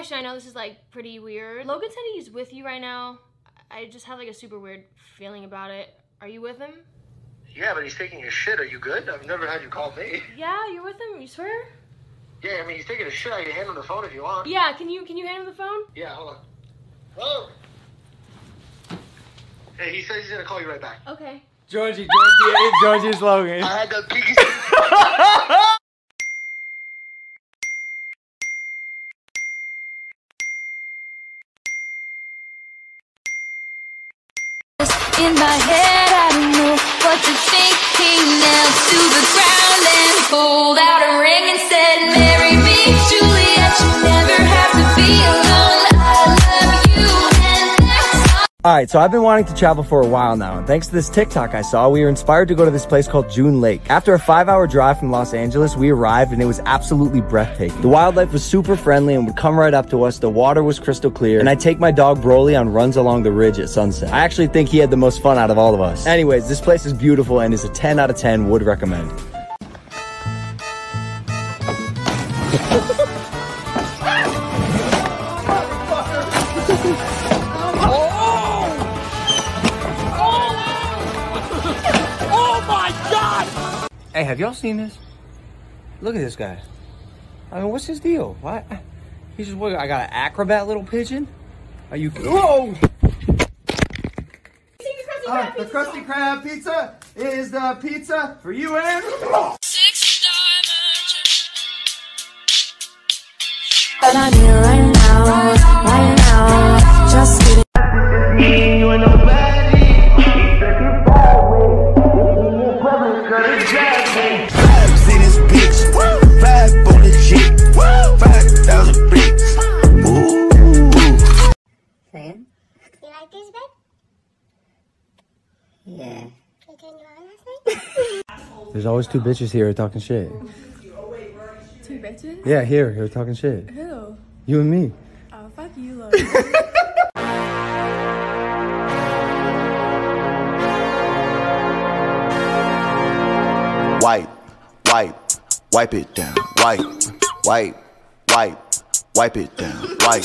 question. I know this is like pretty weird. Logan said he's with you right now. I just have like a super weird feeling about it. Are you with him? Yeah, but he's taking a shit. Are you good? I've never had you call me. Yeah, you're with him. You swear? Yeah, I mean, he's taking a shit. I can hand him the phone if you want. Yeah. Can you can you hand him the phone? Yeah, hold on. Hello? Hey, he says he's gonna call you right back. Okay. Georgie, Georgie, Georgie's Logan. I had the peaky. In my head, I don't know what to think. He knelt to the ground and pulled out a ring and said, all. Right, so I've been wanting to travel for a while now, and thanks to this TikTok I saw, we were inspired to go to this place called June Lake. After a five-hour drive from Los Angeles, we arrived, and it was absolutely breathtaking. The wildlife was super friendly and would come right up to us. The water was crystal clear, and I'd take my dog Broly on runs along the ridge at sunset. I actually think he had the most fun out of all of us. Anyways, this place is beautiful and is a 10 out of 10. Would recommend. Hey, have y'all seen this? Look at this guy. I mean, what's his deal? What? He's just what? I got an acrobat little pigeon. Are you? Whoa! Uh, the Krusty Krab pizza is the pizza for you and. But I'm here right now. There's always two bitches here talking shit. Two bitches? Yeah, here, here talking shit. Who? You and me. Oh, fuck you, Logan. Wipe, wipe, wipe it down. Wipe, wipe, wipe, wipe it down. Wipe,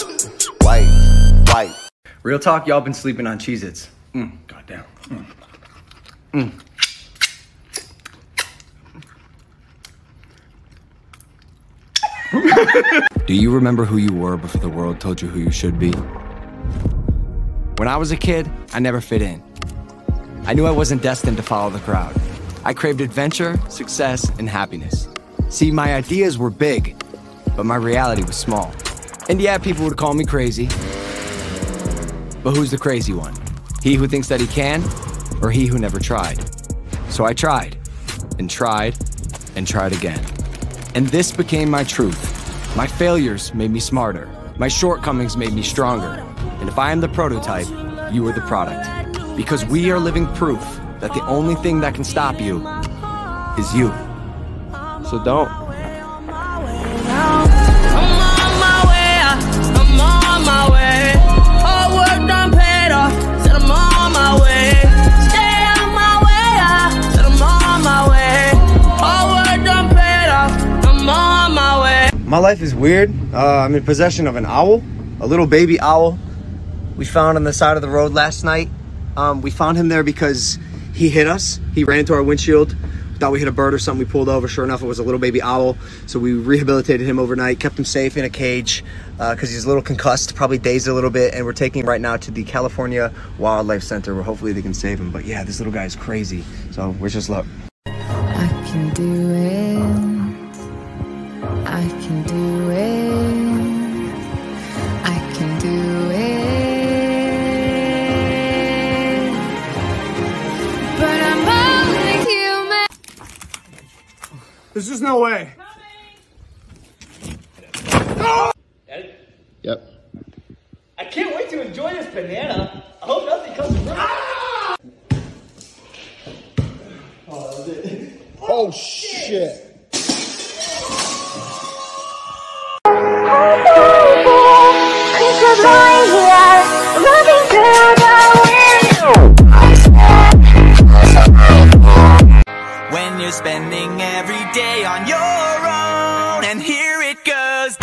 wipe, wipe. Real talk, y'all been sleeping on Cheez Its. Mm, goddamn. Mm. Mm. Do you remember who you were before the world told you who you should be? When I was a kid, I never fit in. I knew I wasn't destined to follow the crowd. I craved adventure, success, and happiness. See, my ideas were big, but my reality was small. And yeah, people would call me crazy, but who's the crazy one? He who thinks that he can, or he who never tried? So I tried, and tried, and tried again. And this became my truth. My failures made me smarter. My shortcomings made me stronger. And if I am the prototype, you are the product. Because we are living proof that the only thing that can stop you is you. So don't. My life is weird. Uh, I'm in possession of an owl, a little baby owl. We found on the side of the road last night. Um, we found him there because he hit us. He ran into our windshield. Thought we hit a bird or something. We pulled over. Sure enough, it was a little baby owl. So we rehabilitated him overnight, kept him safe in a cage because he's a little concussed, probably dazed a little bit. And we're taking him right now to the California Wildlife Center where hopefully they can save him. But yeah, this little guy is crazy. So wish us luck. I can do it. I can do it. I can do it. But I'm only human. There's just no way. Yep. I can't wait to enjoy this banana. I hope nothing comes from ah! oh, oh shit. When because